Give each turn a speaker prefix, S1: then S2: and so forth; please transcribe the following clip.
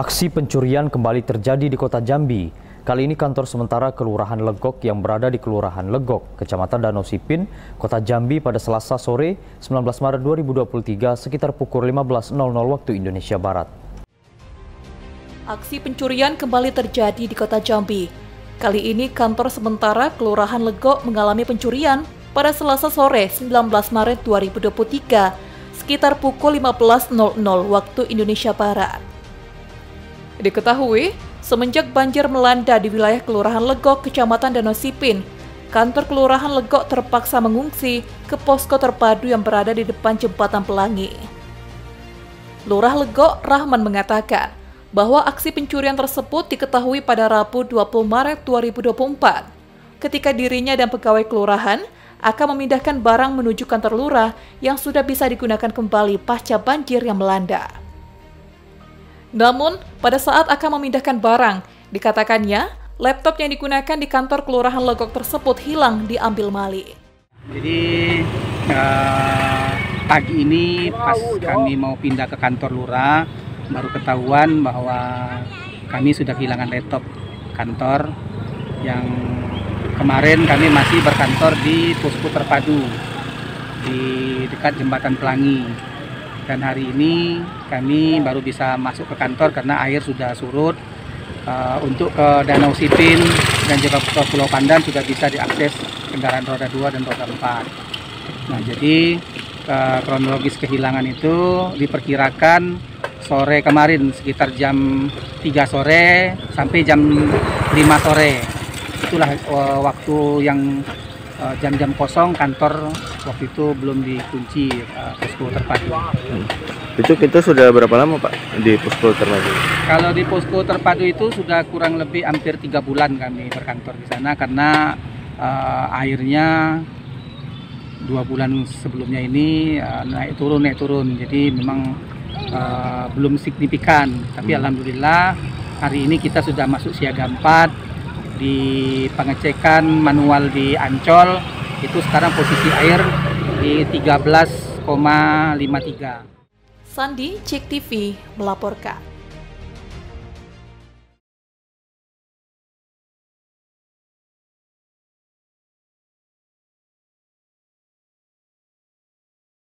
S1: Aksi pencurian kembali terjadi di kota Jambi. Kali ini kantor sementara Kelurahan Legok yang berada di Kelurahan Legok, Kecamatan Danau Sipin, Kota Jambi pada Selasa sore 19 Maret 2023 sekitar pukul 15.00 waktu Indonesia Barat.
S2: Aksi pencurian kembali terjadi di Kota Jambi. Kali ini kantor sementara Kelurahan Legok mengalami pencurian pada Selasa sore 19 Maret 2023 sekitar pukul 15.00 waktu Indonesia Barat. Diketahui, semenjak banjir melanda di wilayah Kelurahan Legok, Kecamatan Danau Sipin, kantor Kelurahan Legok terpaksa mengungsi ke posko terpadu yang berada di depan Jembatan Pelangi. Lurah Legok Rahman mengatakan bahwa aksi pencurian tersebut diketahui pada Rabu 20 Maret 2024 ketika dirinya dan pegawai kelurahan akan memindahkan barang menuju kantor lurah yang sudah bisa digunakan kembali pasca banjir yang melanda. Namun, pada saat akan memindahkan barang, dikatakannya laptop yang digunakan di kantor kelurahan Legok tersebut hilang diambil Mali.
S3: Jadi uh, pagi ini pas kami mau pindah ke kantor lurah, baru ketahuan bahwa kami sudah kehilangan laptop kantor yang kemarin kami masih berkantor di posko terpadu di dekat jembatan Pelangi dan hari ini kami baru bisa masuk ke kantor karena air sudah surut. Uh, untuk ke Danau Sipin dan juga ke Pulau Pandan sudah bisa diakses kendaraan roda 2 dan roda 4 nah jadi uh, kronologis kehilangan itu diperkirakan sore kemarin sekitar jam 3 sore sampai jam 5 sore. Itulah uh, waktu yang jam-jam kosong kantor waktu itu belum dikunci uh, posko terpadu. Hmm.
S4: Itu kita sudah berapa lama Pak di posko terpadu?
S3: Kalau di posko terpadu itu sudah kurang lebih hampir tiga bulan kami berkantor di sana karena uh, airnya dua bulan sebelumnya ini uh, naik turun naik turun jadi memang uh, belum signifikan tapi hmm. alhamdulillah hari ini kita sudah masuk siaga 4 di pengecekan manual di Ancol itu sekarang posisi air di 13,53.
S2: Sandi Cek TV melaporkan.